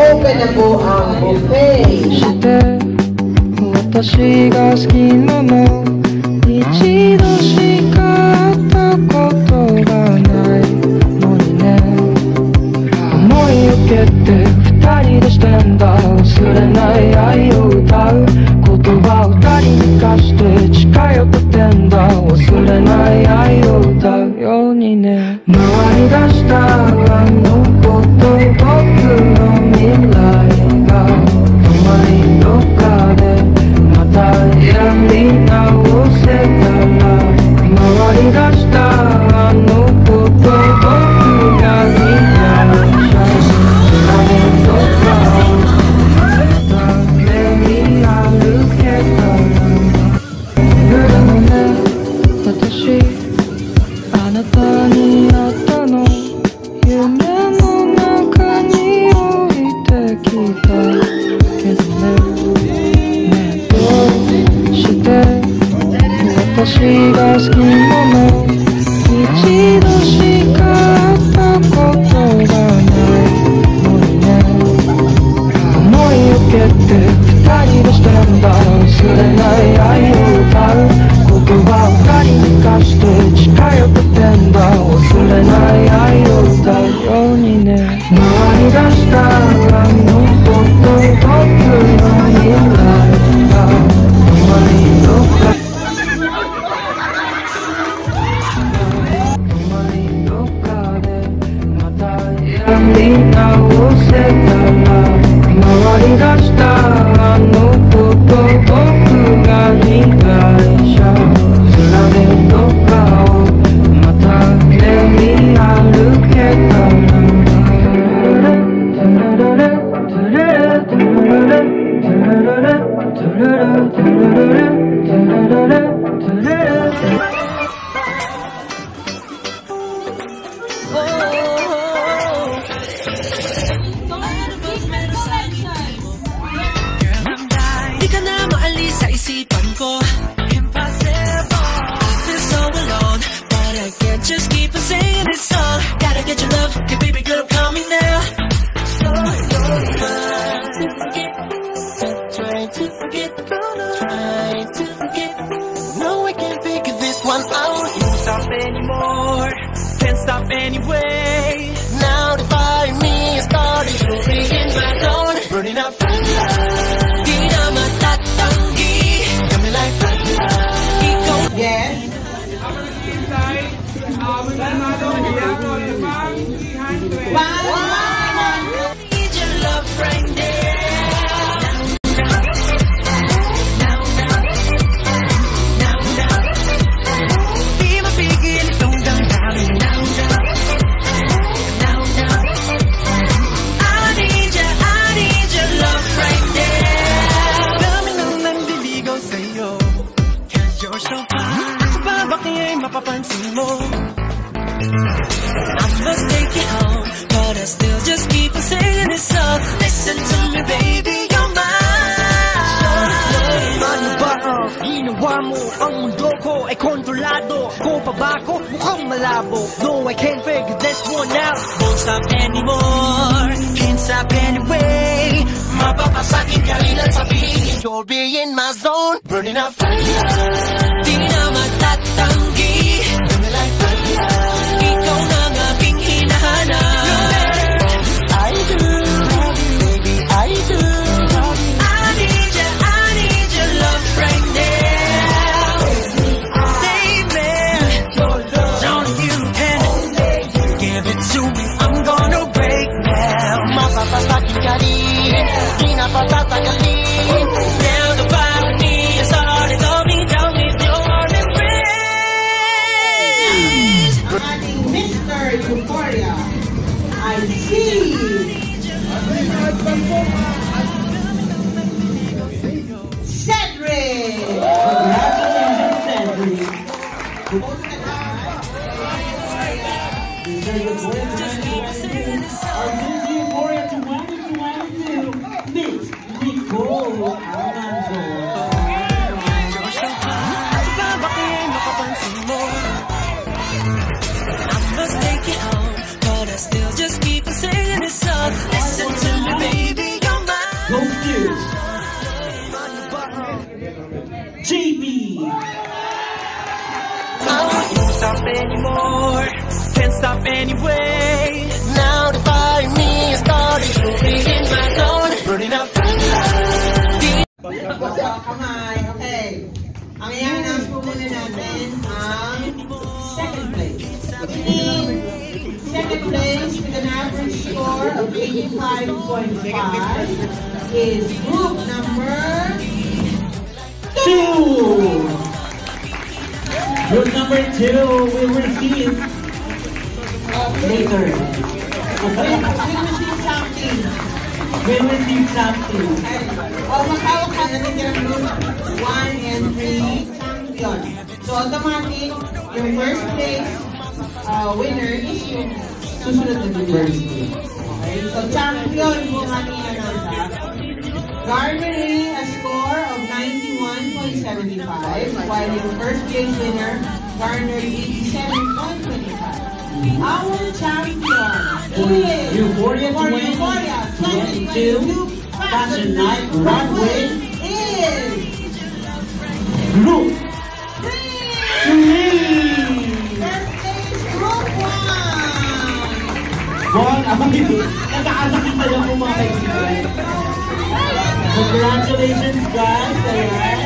Open po ang buffet. して私が好きなの一度しか会ったことがないのにね。思いをけて二人でしてんだ。忘れない愛を歌う。言葉を二人に貸して近寄っててんだ。忘れない愛を歌うようにね。回り出したあのことて二人でしてん。だ忘れない愛を歌う言葉を二人に貸して近寄っててん。だ忘れない愛を歌うようにね回り出したらのこと僕の夢 stop anyway. Now defy me I started to be in my zone. Burning up fire Di Yes. Inside, with Leonardo Diablo, the bang, 300. need ginawa mo? Ang mundo ko ay kontrolado Ko pa ba ako? Mukhang malabo No, I can't figure this one out Won't stop anymore, can't stop anyway. Mapapasakin ka rin at sabihin you'll be in my zone. Burning up fire. Di na matatanggi. I must take it home, but I still just keep on singing this song. Listen to me, baby, you're mine. JB. I can't stop anymore, can't stop anyway. 85.5 is group number Two! Group number two will receive later. will receive something. will receive something. O magkawak ka natin yung group 1 and 3 champion. So automatic, yung first place uh, winner is yung susunod na first place. So champion po ating announce ha. Garnering a score of 91.75 while yung first place winner garnered 87.25. Our champion is U-Phoria 2022 Fashion Night Runway is Group Nagkakasakit na lang po mga kaibigan. Congratulations guys! Ayan.